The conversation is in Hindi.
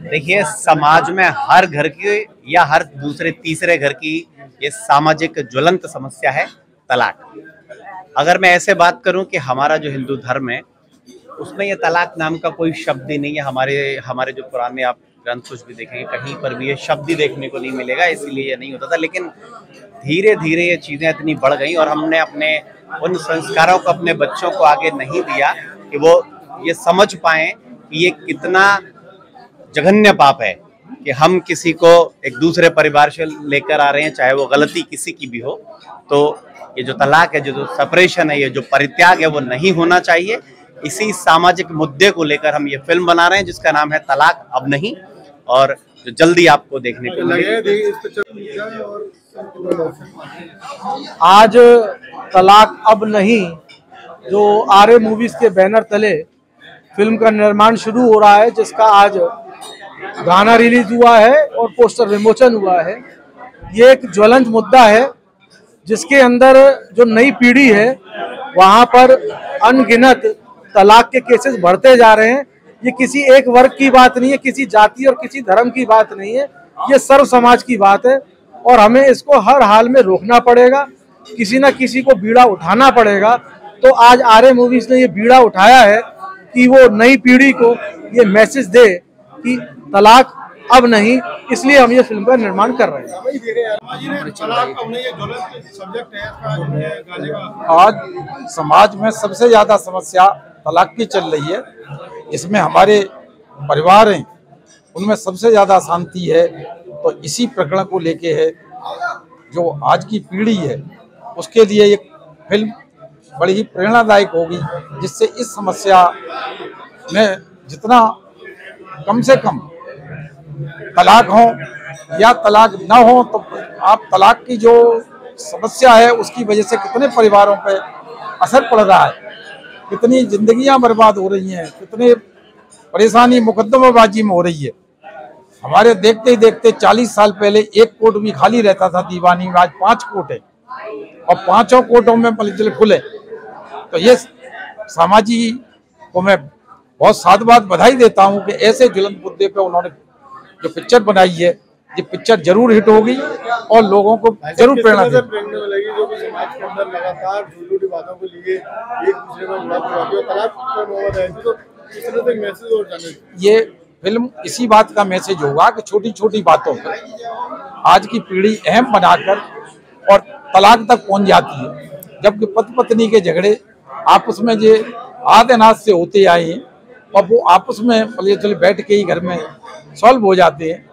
देखिए, समाज में हर घर की या हर दूसरे, तीसरे घर की ये सामाजिक ज्वलंत समस्या है तलाक। अगर मैं ऐसे बात करूँ कि हमारा जो हिंदू धर्म है, उसमें ये तलाक नाम का कोई शब्द ही नहीं है। हमारे हमारे जो पुराने आप ग्रंथ कुछ भी देखेंगे, कहीं पर भी ये शब्द ही देखने को नहीं मिलेगा, इसीलिए ये नहीं होता था। लेकिन धीरे धीरे ये चीज़ें इतनी बढ़ गई और हमने अपने, उन संस्कारों को, अपने बच्चों को आगे नहीं दिया कि वो ये समझ पाए कि ये कितना जघन्य पाप है कि हम किसी को एक दूसरे परिवार से लेकर आ रहे हैं चाहे वो गलती किसी की भी हो। तो ये जो तलाक है जो जो सेपरेशन है ये जो परित्याग है वो नहीं होना चाहिए। इसी सामाजिक मुद्दे को लेकर हम ये फ़िल्म बना रहे हैं जिसका नाम है तलाक अब नहीं। और जो जल्दी आपको देखने को मिलेगी आज तलाक अब नहीं जो आर्य मूवीज़ के बैनर तले फ़िल्म का निर्माण शुरू हो रहा है जिसका आज गाना रिलीज़ हुआ है और पोस्टर विमोचन हुआ है। ये एक ज्वलंत मुद्दा है, जिसके अंदर जो नई पीढ़ी है, वहाँ पर अनगिनत तलाक के केसेस बढ़ते जा रहे हैं। ये किसी एक वर्ग की बात नहीं है, किसी जाति और किसी धर्म की बात नहीं है। ये सर्व समाज की बात है और हमें इसको हर हाल में रोकना पड़ेगा। किसी ना किसी को बीड़ा उठाना पड़ेगा। तो आज आर्य मूवीज़ ने ये बीड़ा उठाया है कि वो नई पीढ़ी को ये मैसेज दे कि तलाक अब नहीं, इसलिए हम ये फ़िल्म का निर्माण कर रहे हैं। आज समाज में सबसे ज़्यादा समस्या तलाक की चल रही है। इसमें हमारे परिवार हैं, उनमें सबसे ज़्यादा शांति है। तो इसी प्रकरण को लेके है, जो आज की पीढ़ी है, उसके लिए एक फ़िल्म बड़ी ही प्रेरणादायक होगी, जिससे इस समस्या में जितना कम से कम तलाक हो या तलाक न हो तो आप तलाक की जो समस्या है, उसकी वजह से कितने परिवारों पर असर पड़ रहा है? कितनी जिंदगियाँ बर्बाद हो रही हैं? कितने परेशानी, मुकदमेबाजी में हो रही है? हमारे देखते ही देखते 40 साल पहले एक कोर्ट भी खाली रहता था दीवानी में आज पाँच कोर्ट है। और पाँचों कोर्टों में पलिचल खुले। तो ये सामाजिक को मैं बहुत साधुवाद बधाई देता हूँ कि ऐसे जुलंद मुद्दे पे उन्होंने जो पिक्चर बनाई है ये पिक्चर ज़रूर हिट होगी और लोगों को ज़रूर प्रेरणा देगी। पर ये फ़िल्म इसी बात का मैसेज होगा कि छोटी छोटी बातों पर आज की पीढ़ी अहम बनाकर और तलाक तक पहुँच जाती है। जबकि पति पत्नी के झगड़े आपस में जो आध अनाज से होते आए हैं। और वो आपस में चले बैठ के ही घर में सॉल्व हो जाते हैं।